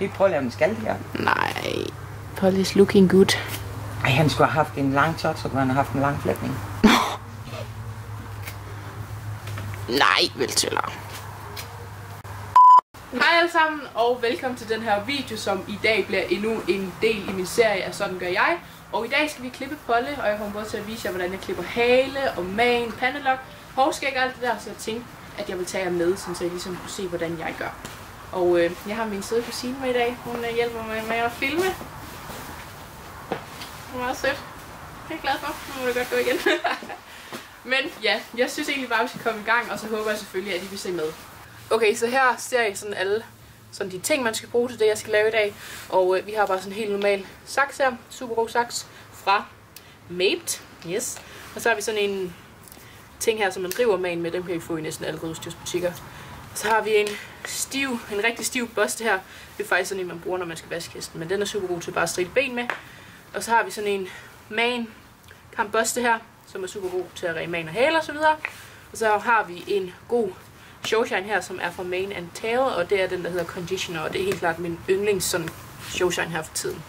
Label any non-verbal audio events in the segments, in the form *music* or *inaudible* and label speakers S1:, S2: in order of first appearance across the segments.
S1: Skal vi prøve at lave en skal her?
S2: Nej, Polly's looking good.
S1: Ej, han skulle have haft en lang tot, så kunne han have haft en lang flætning.
S2: Nej, vel tøller. Hej alle sammen, og velkommen til den her video, som i dag bliver endnu en del i min serie af Sådan gør jeg. Og i dag skal vi klippe Polly, og jeg kommer både til at vise jer, hvordan jeg klipper hale og man, pandelok, hårskæg og alt det der, så jeg tænkte, at jeg vil tage jer med, så jeg ligesom kunne se, hvordan jeg gør. Og øh, jeg har min søde kusine med i dag, hun øh, hjælper mig med at filme. Hun er meget sødt. Det er jeg glad for. Nu må det godt gå igen. *laughs* Men ja, jeg synes egentlig bare, at vi skal komme i gang, og så håber jeg selvfølgelig, at I vil se med. Okay, så her ser I sådan alle sådan de ting, man skal bruge til det, jeg skal lave i dag. Og øh, vi har bare sådan en helt normal saks her. Super god saks fra Maped. Yes. Og så har vi sådan en ting her, som man driver med med. Dem kan I få i næsten alle udstyrsbutikker. Så har vi en stiv, en rigtig stiv børste her. Det er faktisk sådan en, man bruger, når man skal vaske hesten. Men den er super god til bare at stride ben med. Og så har vi sådan en man børste her, som er super god til at ræge man og hale og så videre. Og så har vi en god showshine her, som er fra Mane and Tail, og det er den, der hedder Conditioner, og det er helt klart min yndlings sådan showshine her for tiden.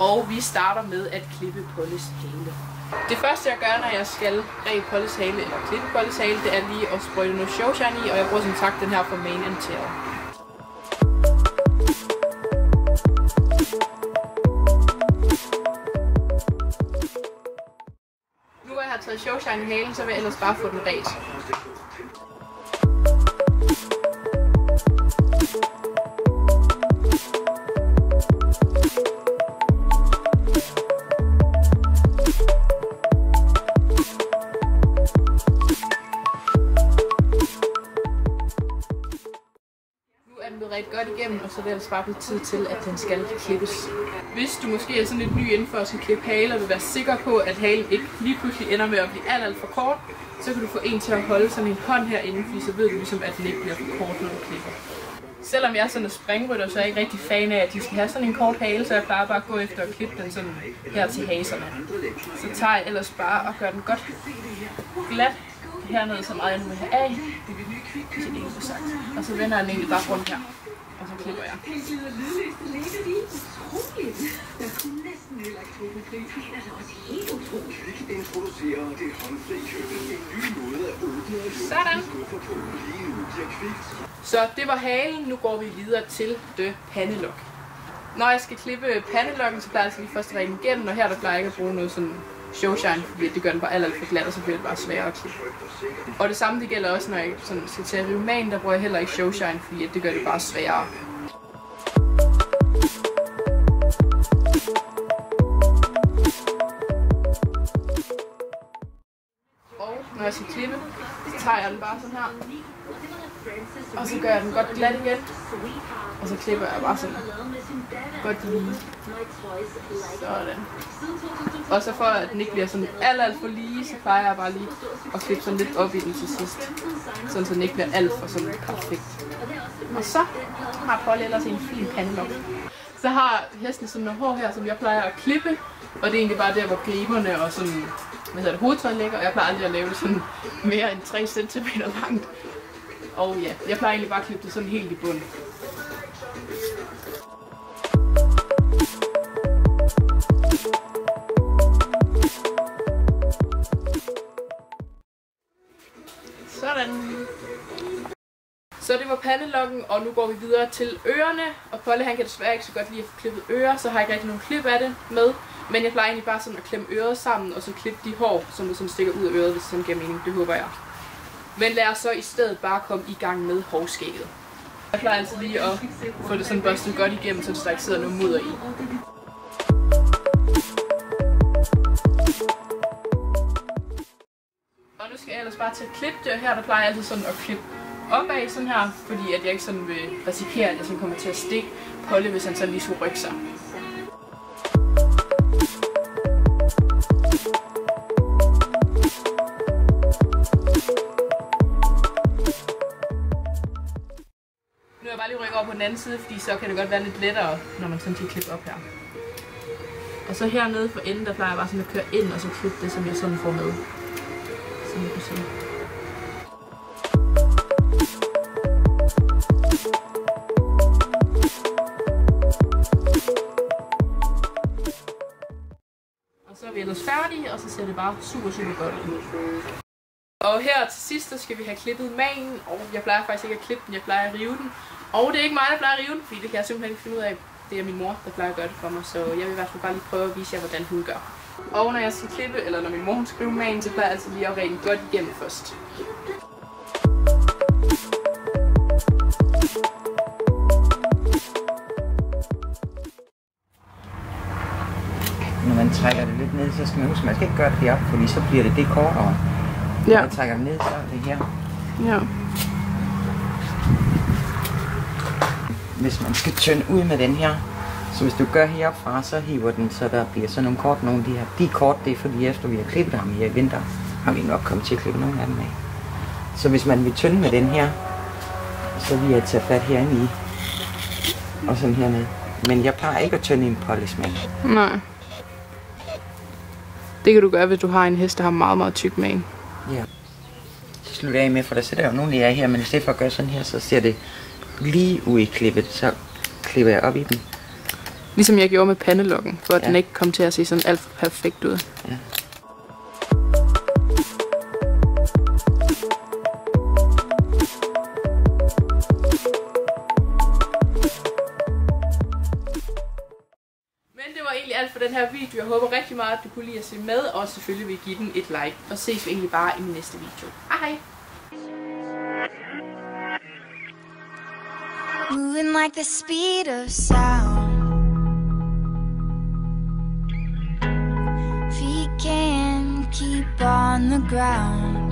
S2: Og vi starter med at klippe på hale. Det første jeg gør, når jeg skal ræge Pollys hale, eller klippe Pollys hale, det er lige at sprøjte noget showshine i, og jeg bruger som sagt den her fra Main and Tail. Nu hvor jeg har taget showshine i halen, så vil jeg ellers bare få den ret. Ret godt igennem, og så er det altså bare blevet tid til, at den skal klippes. Hvis du måske er sådan lidt ny inden for at klippe hale, og vil være sikker på, at halen ikke lige pludselig ender med at blive alt, alt for kort, så kan du få en til at holde sådan en hånd herinde, fordi så ved du ligesom, at den ikke bliver for kort, når du klipper. Selvom jeg er sådan en springrytter, så er jeg ikke rigtig fan af, at de skal have sådan en kort hale, så jeg plejer bare at gå efter og klippe den sådan her til haserne. Så tager jeg ellers bare og gør den godt glat hernede, så meget jeg nu vil have af. Til det sagt. Og så vender jeg den egentlig bare rundt her og så klipper jeg. Sådan. Så det var halen. Nu går vi videre til det pandelok. Når jeg skal klippe pandelokken, så plejer jeg lige først at række igennem, og her der plejer jeg ikke at bruge noget sådan showshine, fordi det gør den bare alt, alt for glat, og så bliver det bare sværere at klippe. Og det samme det gælder også, når jeg sådan skal til at rive man, der bruger jeg heller ikke showshine, fordi det gør det bare sværere. Og når jeg skal klippe, så tager jeg den bare sådan her. Og så gør jeg den godt glat igen. Og så klipper jeg bare sådan godt lige. Sådan. Og så for at den ikke bliver sådan alt, alt for lige, så plejer jeg bare lige at klippe sådan lidt op i den til sidst. Sådan så den ikke bliver alt for sådan perfekt. Og så har Polly ellers en fin pandelok. Så har hesten sådan noget hår her, som jeg plejer at klippe. Og det er egentlig bare der, hvor griberne og sådan, hvad hedder det, hovedtøjet ligger. Og jeg plejer aldrig at lave det sådan mere end 3 cm langt. Og ja, jeg plejer egentlig bare at klippe det sådan helt i bunden. Sådan. Så det var pandelokken, og nu går vi videre til ørerne. Og Polle han kan desværre ikke så godt lide at få klippet ører, så har jeg ikke rigtig nogen klip af det med. Men jeg plejer egentlig bare sådan at klemme øret sammen, og så klippe de hår, som sådan stikker ud af øret, hvis det sådan giver mening. Det håber jeg. Men lad os så i stedet bare komme i gang med hårskægget. Jeg plejer altså lige at få det sådan børstet godt igennem, så der ikke sidder noget mudder i. Og nu skal jeg ellers bare til at klippe det, og her der plejer jeg altid sådan at klippe opad sådan her, fordi at jeg ikke sådan vil risikere, at jeg sådan kommer til at stikke Polly, hvis han så lige skulle rykke sig. den anden side, fordi så kan det godt være lidt lettere, når man sådan skal klippe op her. Og så hernede for enden, der plejer jeg bare sådan at køre ind og så klippe det, som jeg sådan får med. Som jeg kan se. Og så er vi ellers og så ser det bare super, super godt ud. Og her til sidst, så skal vi have klippet magen, og jeg plejer faktisk ikke at klippe den, jeg plejer at rive den. Og det er ikke mig, der plejer at rive den, fordi det kan jeg simpelthen ikke finde ud af. Det er min mor, der plejer at gøre det for mig, så jeg vil i hvert fald bare lige prøve at vise jer, hvordan hun gør. Og når jeg skal klippe, eller når min mor hun skriver magen, så plejer jeg altså lige at rene godt igennem først.
S1: Når man trækker det lidt ned, så skal man huske, at man skal ikke gøre det heroppe, fordi så bliver det det kortere. Når
S2: Ja,
S1: man trækker det ned, så er det her.
S2: ja.
S1: Hvis man skal tynde ud med den her, så hvis du gør heroppe fra, så hiver den, så der bliver sådan nogle kort, nogle af de her. De kort, det er fordi efter vi har klippet ham her i vinter, har vi nok kommet til at klippe nogle af dem af. Så hvis man vil tynde med den her, så vil jeg tage fat herinde i, og sådan hernede. Men jeg plejer ikke at tynde i en polismand.
S2: Nej. Det kan du gøre, hvis du har en hest, der har meget, meget tyk mage.
S1: Ja. Så slutter jeg af med, for der sidder jo nogle af jer her, men i stedet for at gøre sådan her, så ser det lige ud i klippet, så klipper jeg op i den.
S2: Ligesom jeg gjorde med pandelokken, for at
S1: Ja.
S2: den ikke kom til at se sådan alt for perfekt ud.
S1: Ja.
S2: Men det var egentlig alt for den her video. Jeg håber rigtig meget, at du kunne lide at se med, og selvfølgelig vil give den et like. Og ses vi egentlig bare i min næste video. Hej hej!
S3: Moving like the speed of sound. Feet can't keep on the ground.